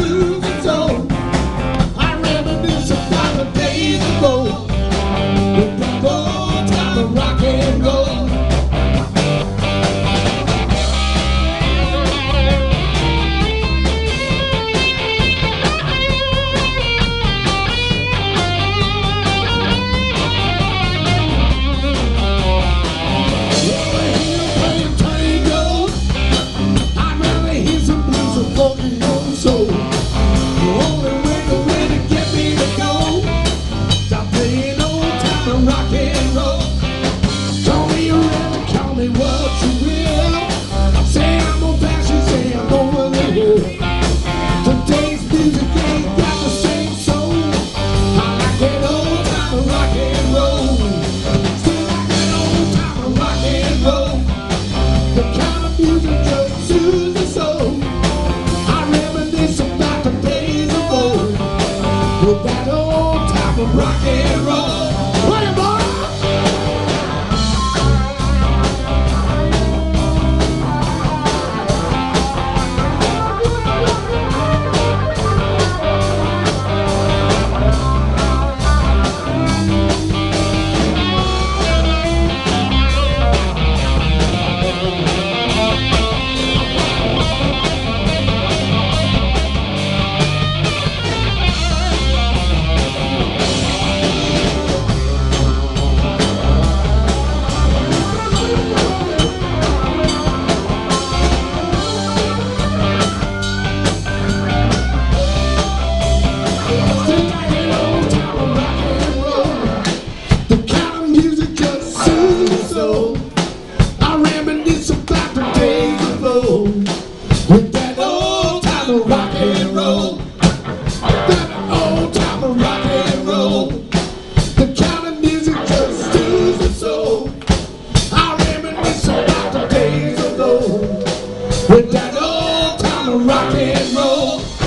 blues choose rock and roll.